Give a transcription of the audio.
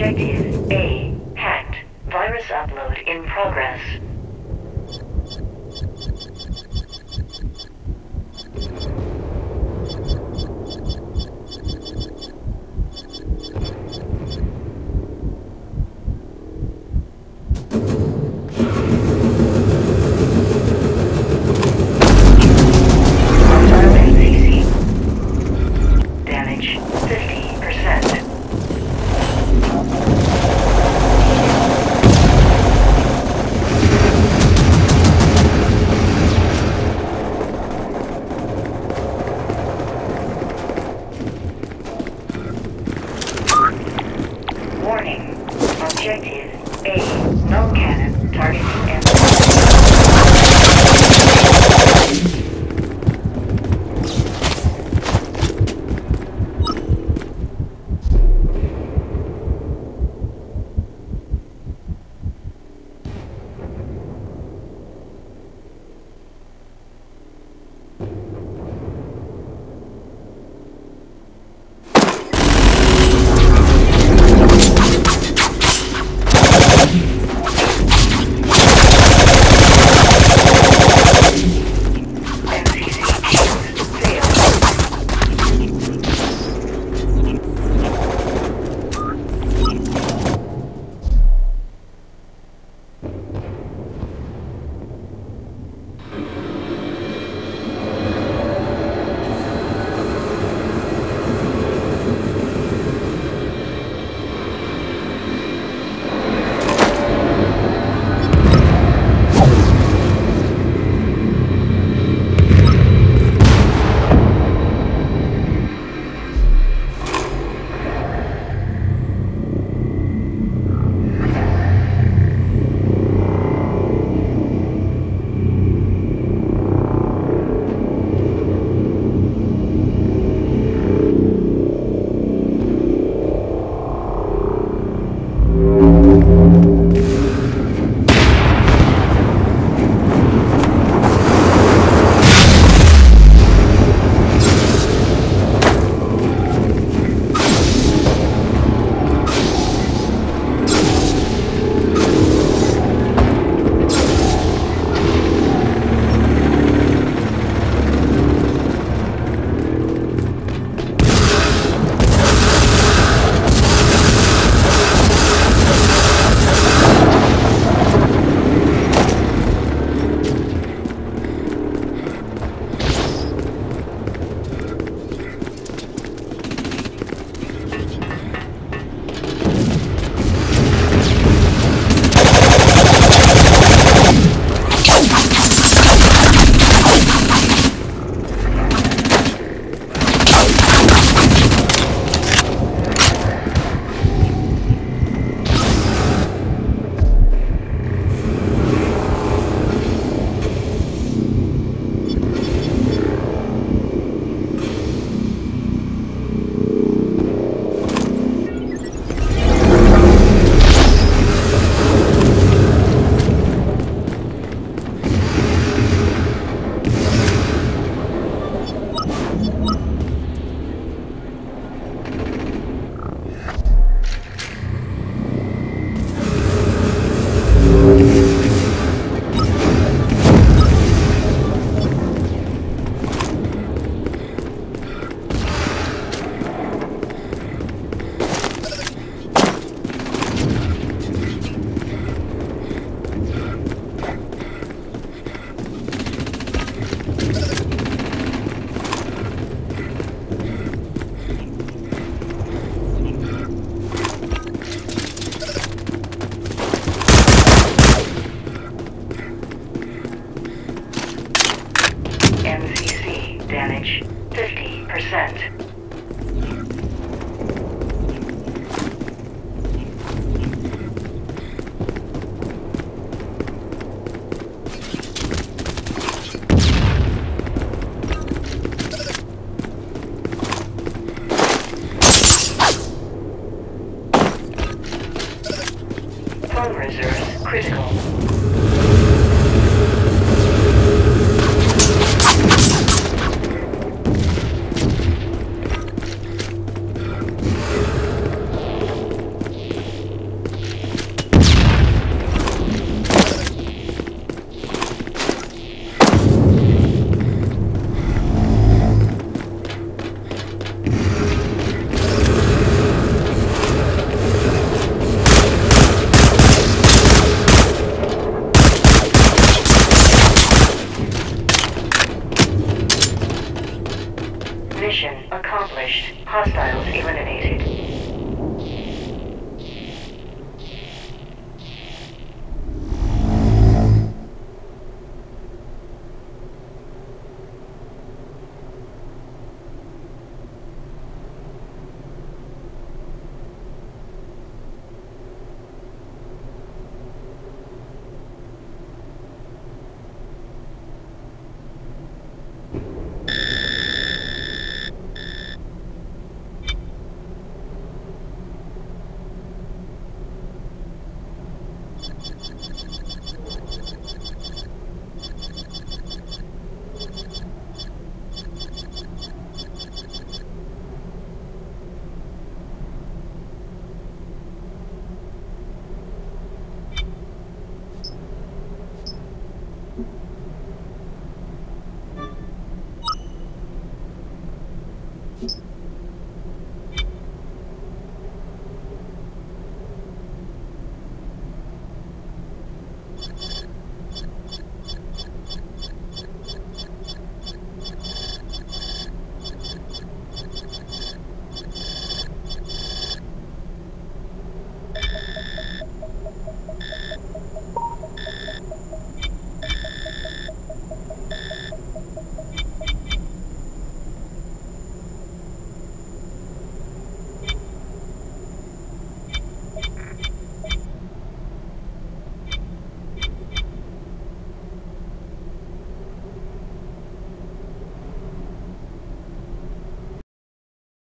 Objective A. Hacked. Virus upload in progress.